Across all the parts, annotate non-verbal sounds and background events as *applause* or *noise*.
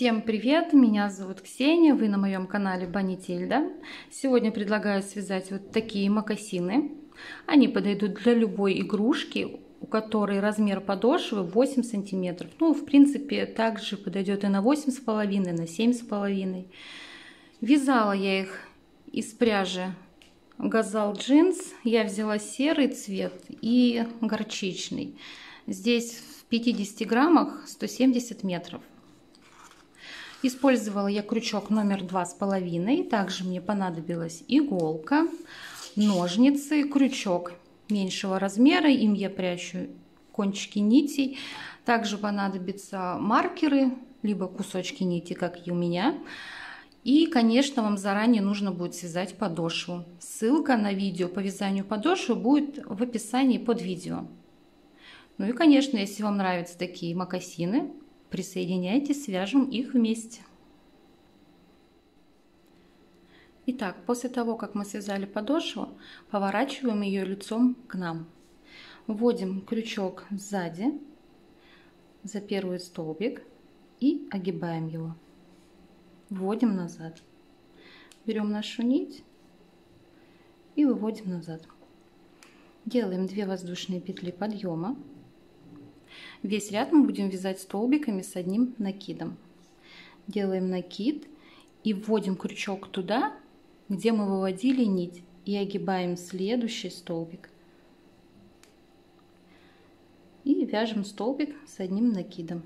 Всем привет! Меня зовут Ксения, вы на моем канале Банитильда. Сегодня предлагаю связать вот такие мокасины. Они подойдут для любой игрушки, у которой размер подошвы 8 сантиметров. Ну, в принципе, также подойдет и на 8,5, и на 7,5. Вязала я их из пряжи Газал джинс. Я взяла серый цвет и горчичный. Здесь в 50 граммах 170 метров. Использовала я крючок номер два с половиной. Также мне понадобилась иголка, ножницы, крючок меньшего размера. Им я прячу кончики нитей. Также понадобятся маркеры, либо кусочки нити, как и у меня. И, конечно, вам заранее нужно будет связать подошву. Ссылка на видео по вязанию подошвы будет в описании под видео. Ну и, конечно, если вам нравятся такие мокасины, Присоединяйтесь, свяжем их вместе. Итак, после того, как мы связали подошву, поворачиваем ее лицом к нам. Вводим крючок сзади за первый столбик и огибаем его. Вводим назад. Берем нашу нить и выводим назад. Делаем 2 воздушные петли подъема Весь ряд мы будем вязать столбиками с одним накидом. Делаем накид и вводим крючок туда, где мы выводили нить, и огибаем следующий столбик. И вяжем столбик с одним накидом.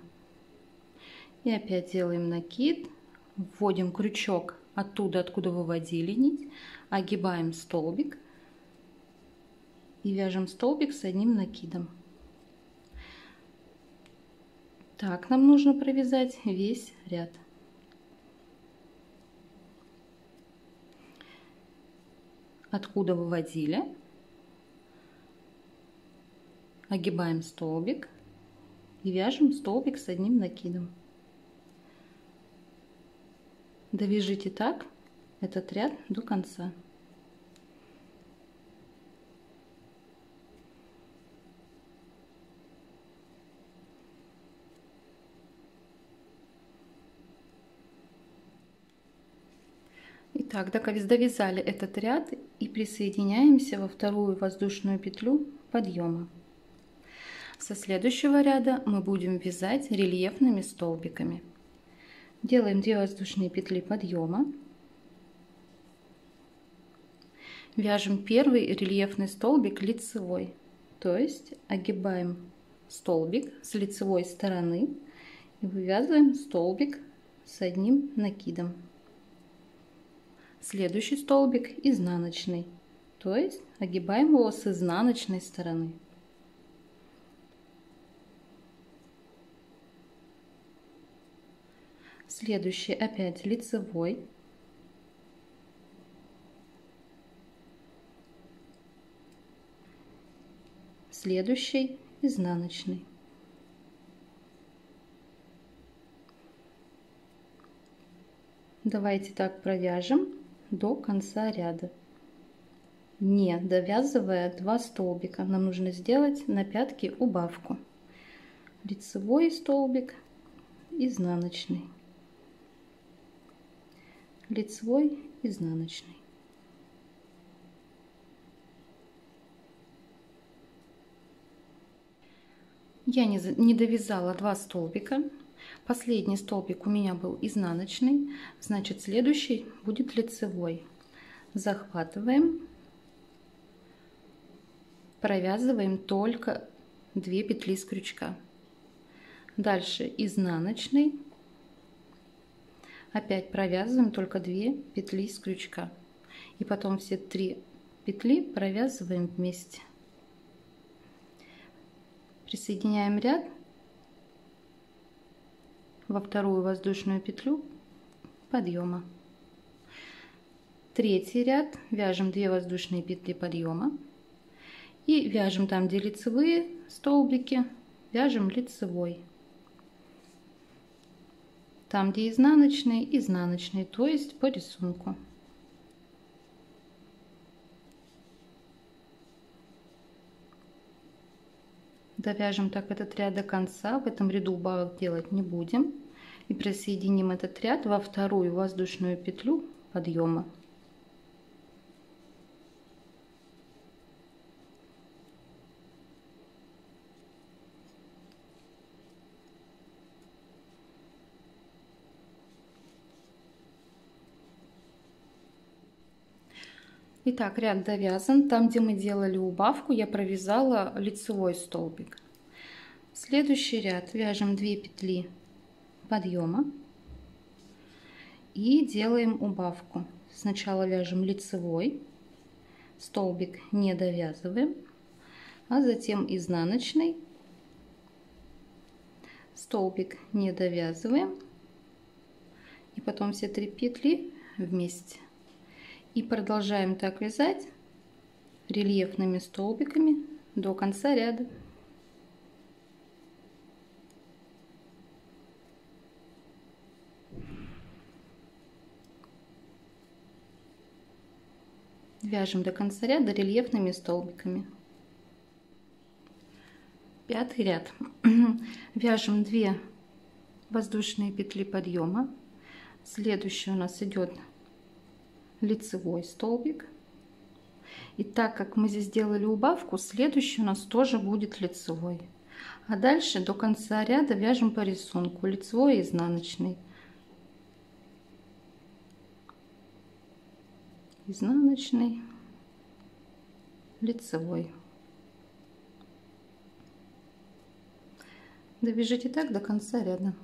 И опять делаем накид, вводим крючок оттуда, откуда выводили нить, огибаем столбик и вяжем столбик с одним накидом. Так, нам нужно провязать весь ряд. Откуда выводили, огибаем столбик и вяжем столбик с одним накидом. Довяжите так этот ряд до конца. Так, довязали этот ряд и присоединяемся во вторую воздушную петлю подъема. Со следующего ряда мы будем вязать рельефными столбиками. Делаем 2 воздушные петли подъема. Вяжем первый рельефный столбик лицевой, то есть огибаем столбик с лицевой стороны и вывязываем столбик с одним накидом следующий столбик изнаночный, то есть огибаем его с изнаночной стороны. Следующий опять лицевой. Следующий изнаночный. Давайте так провяжем до конца ряда. Не довязывая два столбика нам нужно сделать на пятке убавку. Лицевой столбик изнаночный. Лицевой изнаночный. Я не, не довязала два столбика Последний столбик у меня был изнаночный, значит следующий будет лицевой. Захватываем, провязываем только 2 петли с крючка. Дальше изнаночный, опять провязываем только 2 петли с крючка. И потом все три петли провязываем вместе. Присоединяем ряд во вторую воздушную петлю подъема. Третий ряд вяжем 2 воздушные петли подъема и вяжем там, где лицевые столбики, вяжем лицевой. Там, где изнаночный, изнаночный, то есть по рисунку. Довяжем так этот ряд до конца. В этом ряду убавок делать не будем. и присоединим этот ряд во вторую воздушную петлю подъема. Итак, ряд довязан. Там, где мы делали убавку, я провязала лицевой столбик. Следующий ряд вяжем 2 петли подъема и делаем убавку. Сначала вяжем лицевой, столбик не довязываем, а затем изнаночный, столбик не довязываем и потом все три петли вместе. И продолжаем так вязать рельефными столбиками до конца ряда. Вяжем до конца ряда рельефными столбиками. Пятый ряд. *clears throat* Вяжем 2 воздушные петли подъема. Следующий у нас идет лицевой столбик. И так как мы здесь сделали убавку, следующий у нас тоже будет лицевой. А дальше до конца ряда вяжем по рисунку лицевой и изнаночный. Изнаночный, лицевой. Довяжите так до конца ряда.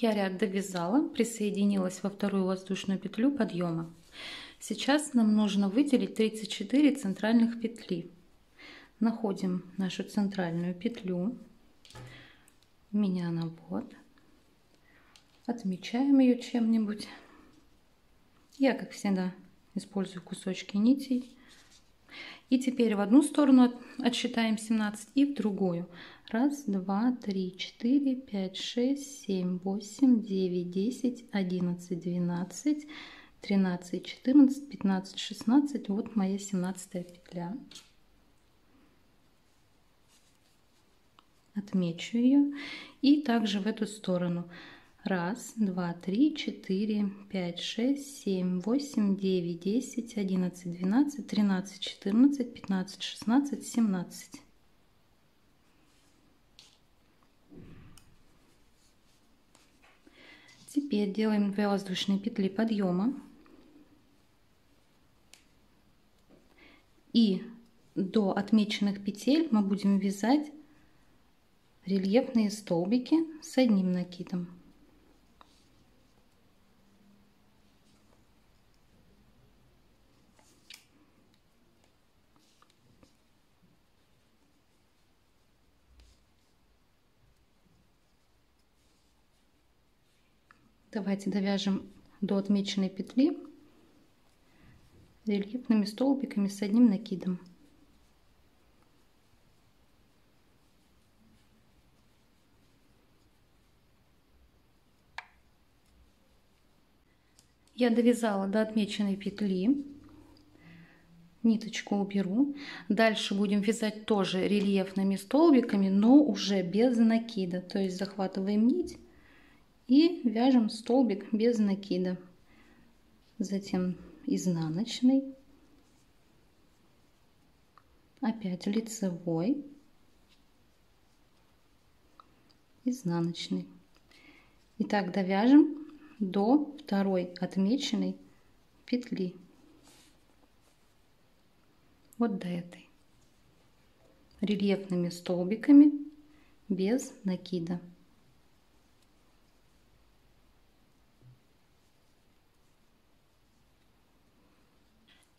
Я ряд довязала, присоединилась во вторую воздушную петлю подъема. Сейчас нам нужно выделить 34 центральных петли. Находим нашу центральную петлю. Меня она вот. Отмечаем ее чем-нибудь. Я, как всегда, использую кусочки нитей. И теперь в одну сторону отсчитаем 17 и в другую. Раз, два, три, четыре, пять, шесть, семь, восемь, девять, десять, одиннадцать, двенадцать, тринадцать, четырнадцать, пятнадцать, шестнадцать. Вот моя семнадцатая петля. Отмечу ее. И также в эту сторону. Раз, два, три, четыре, пять, шесть, семь, восемь, девять, десять, одиннадцать, двенадцать, тринадцать, четырнадцать, пятнадцать, шестнадцать, семнадцать. Теперь делаем 2 воздушные петли подъема. И до отмеченных петель мы будем вязать рельефные столбики с одним накидом. Давайте довяжем до отмеченной петли рельефными столбиками с одним накидом. Я довязала до отмеченной петли, ниточку уберу. Дальше будем вязать тоже рельефными столбиками, но уже без накида. То есть захватываем нить и вяжем столбик без накида. Затем изнаночный, опять лицевой, изнаночный. И так довяжем до второй отмеченной петли. Вот до этой. Рельефными столбиками без накида.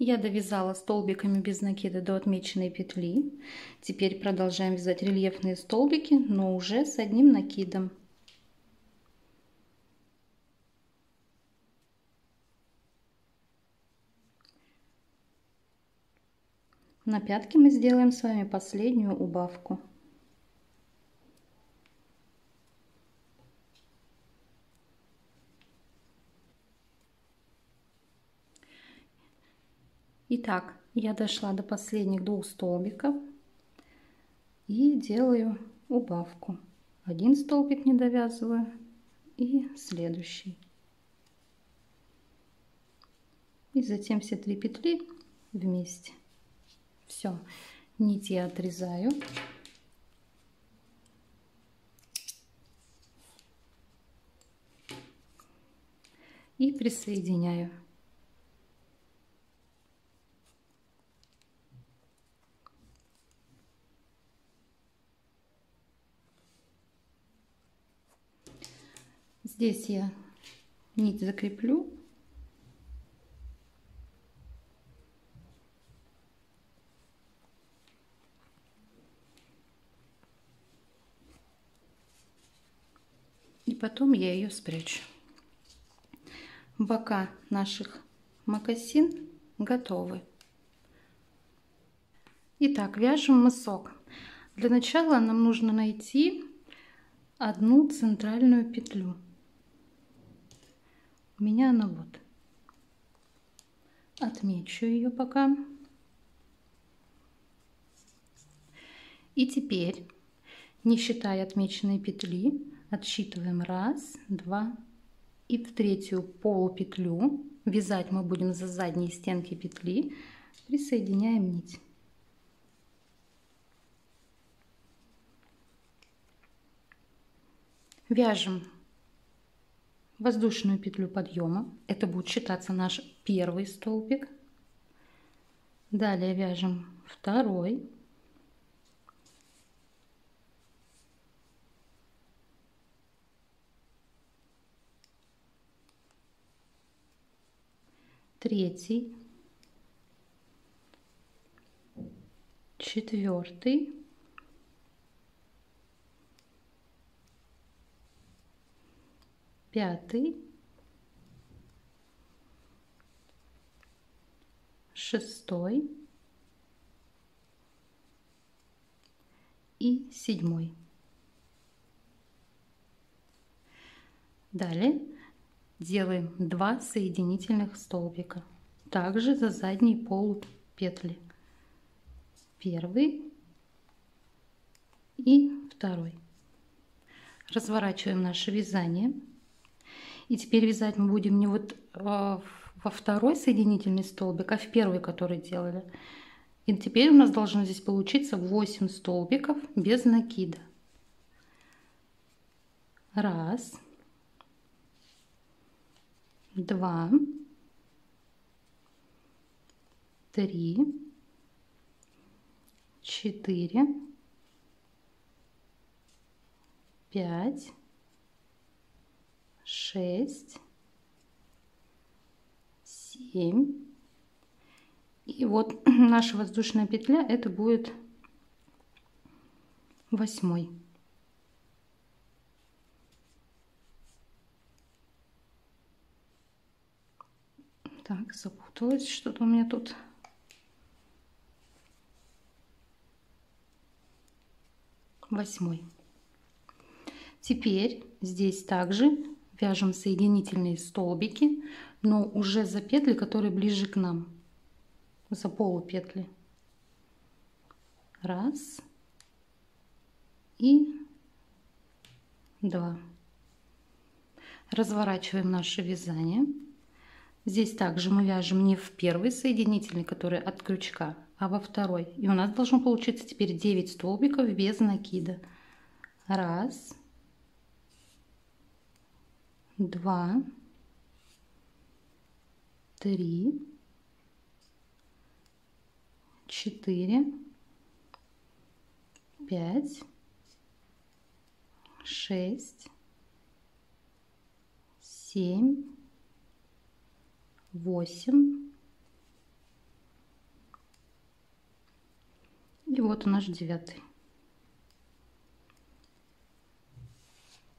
Я довязала столбиками без накида до отмеченной петли. Теперь продолжаем вязать рельефные столбики, но уже с одним накидом. На пятке мы сделаем с вами последнюю убавку. Итак, я дошла до последних двух столбиков. и делаю убавку. Один столбик не довязываю и следующий. И затем все три петли вместе. Все, нить я отрезаю. И присоединяю. Здесь я нить закреплю. И потом я ее спрячу. Бока наших мокасин готовы. Итак, вяжем мысок. Для начала нам нужно найти одну центральную петлю. У меня она вот. Отмечу ее пока. И теперь, не считая отмеченной петли, отсчитываем раз, два и в третью полупетлю вязать мы будем за задние стенки петли, присоединяем нить. Вяжем воздушную петлю подъема. Это будет считаться наш первый столбик. Далее вяжем второй. Третий. Четвертый. Пятый, шестой и седьмой. Далее делаем 2 соединительных столбика, также за задний пол петли. Первый и второй. Разворачиваем наше вязание и теперь вязать мы будем не вот а, во второй соединительный столбик, а в первый, который делали. И теперь у нас должно здесь получиться 8 столбиков без накида. Раз, два, три, четыре, пять, шесть, семь. И вот *clears throat* наша воздушная петля, это будет восьмой. Так, запуталась что-то у меня тут. Восьмой. Теперь здесь также вяжем соединительные столбики, но уже за петли, которые ближе к нам, за полупетли. Раз и два. Разворачиваем наше вязание. Здесь также мы вяжем не в первый соединительный, который от крючка, а во второй. И у нас должно получиться теперь 9 столбиков без накида. Раз, два, три, четыре, пять, шесть, семь, восемь. И вот наш девятый.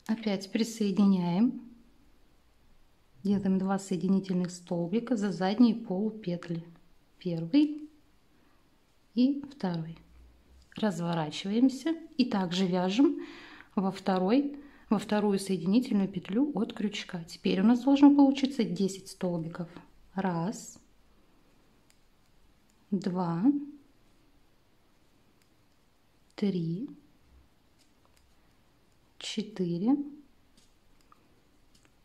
Опять присоединяем делаем 2 соединительных столбика за задние полупетли первый и второй. Разворачиваемся и также вяжем во второй во вторую соединительную петлю от крючка. Теперь у нас должно получиться 10 столбиков. Раз два три, четыре,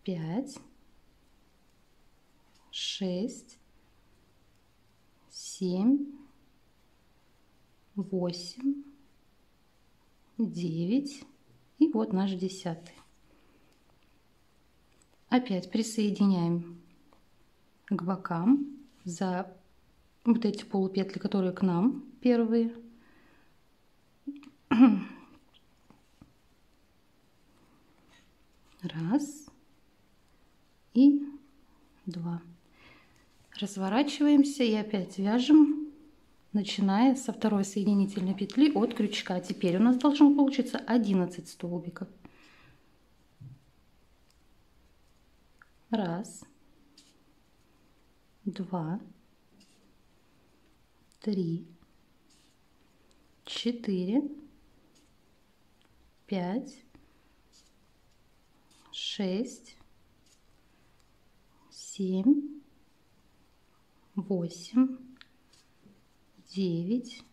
пять, шесть, семь, восемь, девять и вот наш десятый. Опять присоединяем к бокам за вот эти полупетли, которые к нам первые. Раз и два. Разворачиваемся и опять вяжем, начиная со второй соединительной петли от крючка. Теперь у нас должно получиться 11 столбиков. Раз, два, три, четыре, пять, шесть, семь, восемь, девять,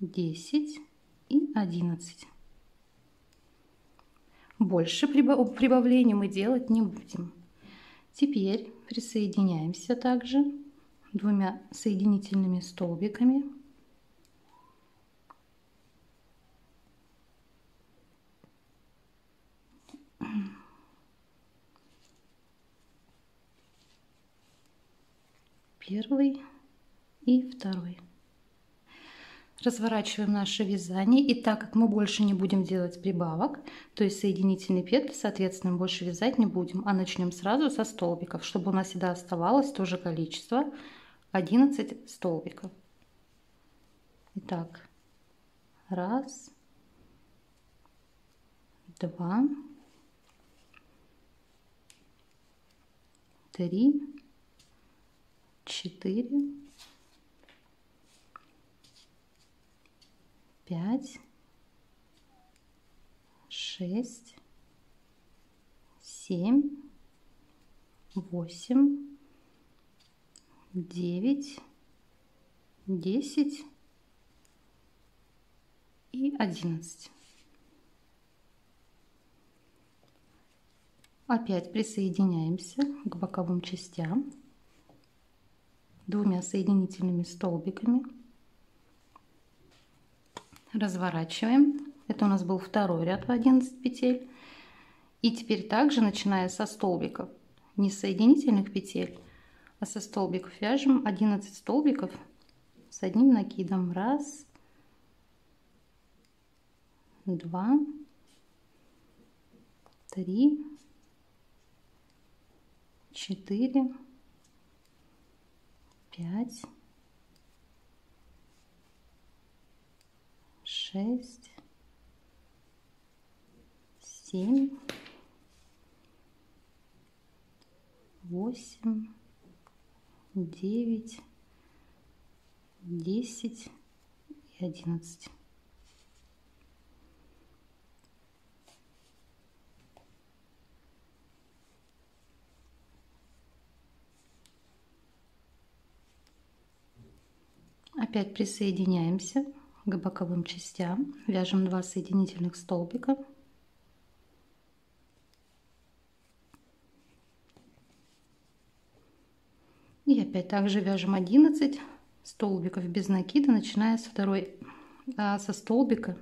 десять и одиннадцать. Больше прибавлений мы делать не будем. Теперь присоединяемся также двумя соединительными столбиками. Первый и второй. Разворачиваем наше вязание. И так как мы больше не будем делать прибавок, то есть соединительные петли, соответственно, больше вязать не будем, а начнем сразу со столбиков, чтобы у нас всегда оставалось то же количество 11 столбиков. Итак, раз, два, три, четыре, пять, шесть, семь, восемь, девять, десять и одиннадцать. Опять присоединяемся к боковым частям двумя соединительными столбиками. Разворачиваем. Это у нас был второй ряд в 11 петель. И теперь также, начиная со столбиков, не соединительных петель, а со столбиков вяжем 11 столбиков с одним накидом. Раз, два, три, четыре, пять, шесть, семь, восемь, девять, десять и одиннадцать. Опять присоединяемся к боковым частям, вяжем 2 соединительных столбика. И опять также вяжем 11 столбиков без накида, начиная со второй, а со столбика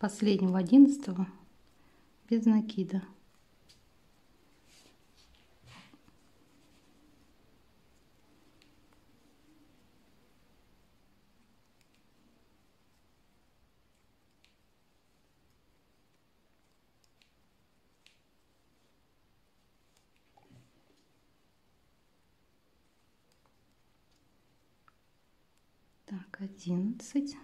последнего 11 без накида. Так, одиннадцать.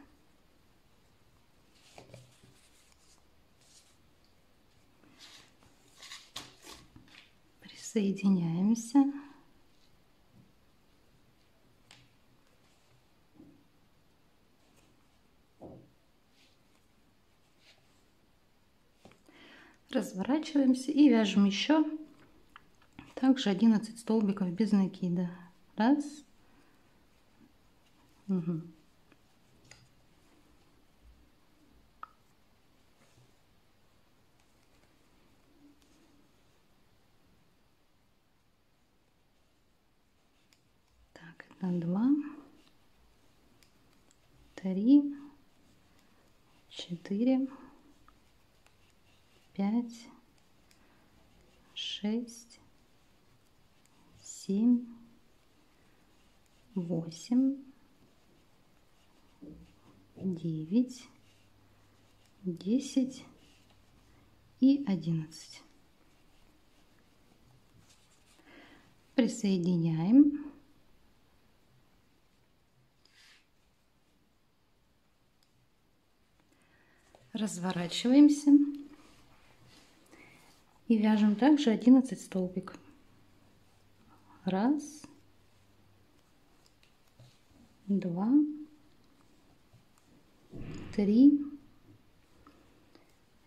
Присоединяемся. Разворачиваемся и вяжем еще также 11 столбиков без накида. Раз, Угу. Два, три, четыре, пять, шесть, семь, восемь, девять, десять. И одиннадцать. Присоединяем. Разворачиваемся и вяжем также 11 столбиков. Раз, два, три,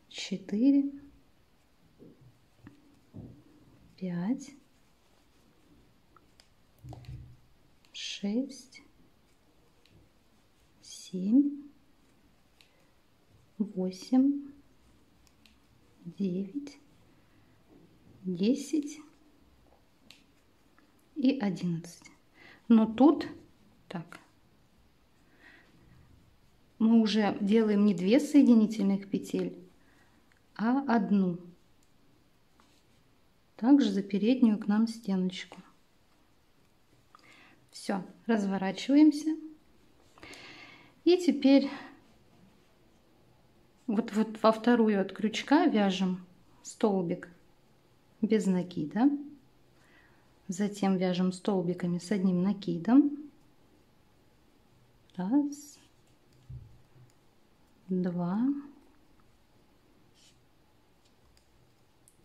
четыре, пять, шесть, семь, восемь, девять, десять и одиннадцать. Но тут так мы уже делаем не две соединительных петель, а одну. Также за переднюю к нам стеночку. Все, разворачиваемся. И теперь вот, вот во вторую от крючка вяжем столбик без накида. Затем вяжем столбиками с одним накидом. Раз, два,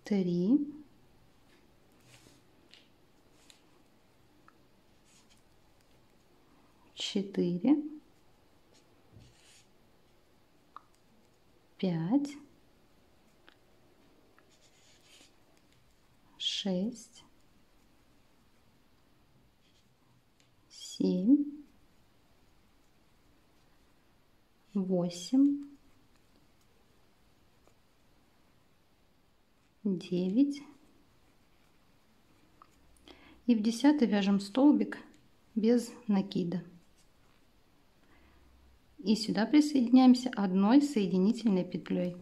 три, четыре, пять, шесть, семь, восемь, девять. И в десятый вяжем столбик без накида. И сюда присоединяемся одной соединительной петлей.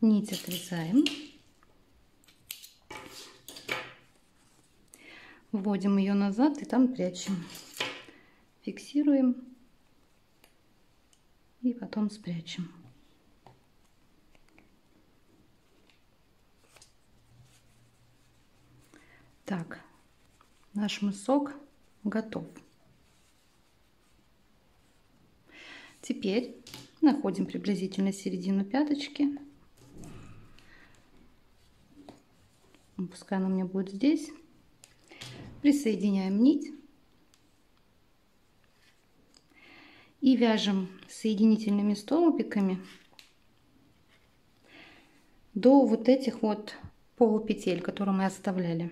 Нить отрезаем. Вводим ее назад и там прячем. Фиксируем и потом спрячем. Так, наш мысок готов. Теперь находим приблизительно середину пяточки. Пускай она у меня будет здесь. Присоединяем нить. И вяжем соединительными столбиками до вот этих вот полупетель, которые мы оставляли.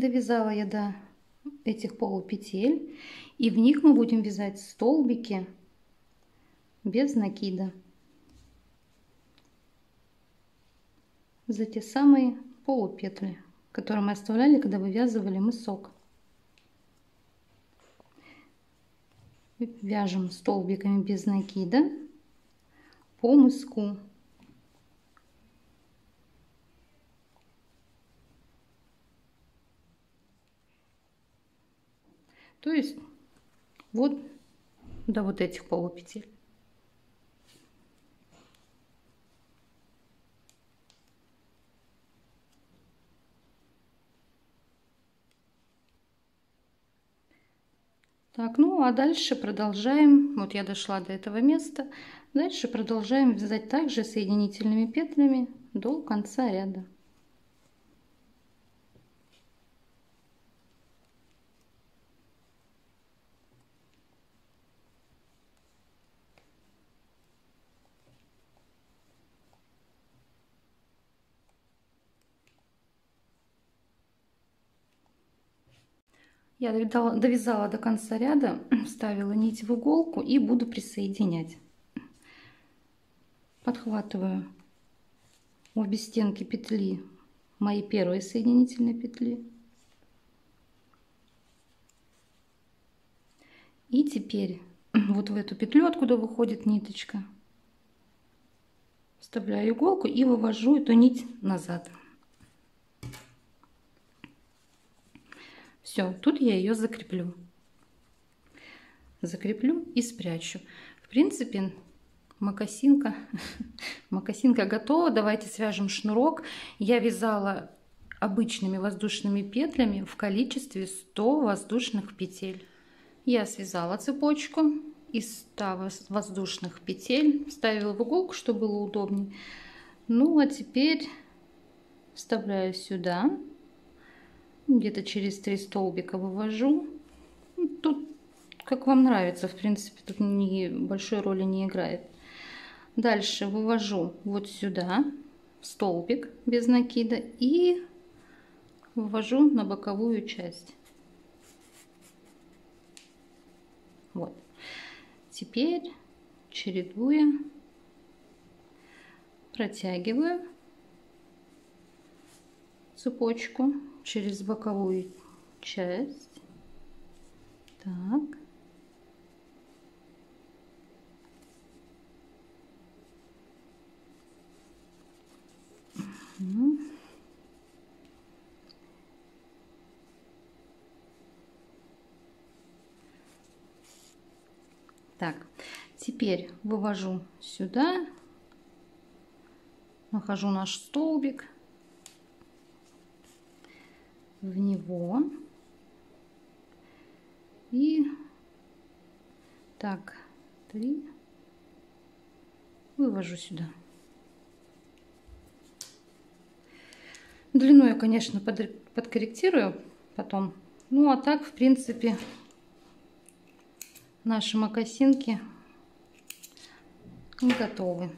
Довязала я до этих полупетель и в них мы будем вязать столбики без накида. За те самые полупетли которые мы оставляли когда вывязывали мысок вяжем столбиками без накида по мыску То есть вот до вот этих полупетель. Так, ну а дальше продолжаем, вот я дошла до этого места, дальше продолжаем вязать также соединительными петлями до конца ряда. Я довязала до конца ряда, *clears throat* вставила нить в иголку и буду присоединять. Подхватываю обе стенки петли моей первой соединительной петли. И теперь *clears throat* вот в эту петлю, откуда выходит ниточка, вставляю иголку и вывожу эту нить назад. Все, тут я ее закреплю. Закреплю и спрячу. В принципе, макасинка, *laughs* макасинка готова. Давайте свяжем шнурок. Я вязала обычными воздушными петлями в количестве 100 воздушных петель. Я связала цепочку из 100 воздушных петель, вставила в иголку, чтобы было удобнее. Ну а теперь вставляю сюда, где-то через 3 столбика вывожу. Ну, тут как вам нравится, в принципе, тут не, большой роли не играет. Дальше вывожу вот сюда столбик без накида и вывожу на боковую часть. Вот. Теперь чередуя, протягиваю цепочку через боковую часть. Так. Так, теперь вывожу сюда, нахожу наш столбик, в него и так, три, вывожу сюда. Длину я, конечно, под, подкорректирую потом. Ну, а так, в принципе, наши мокасинки готовы.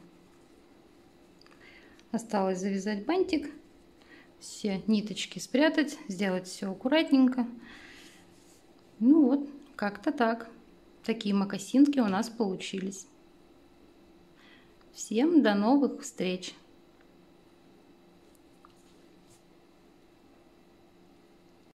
Осталось завязать бантик, все ниточки спрятать, сделать все аккуратненько. Ну вот, как-то так. Такие мокасинки у нас получились. Всем до новых встреч!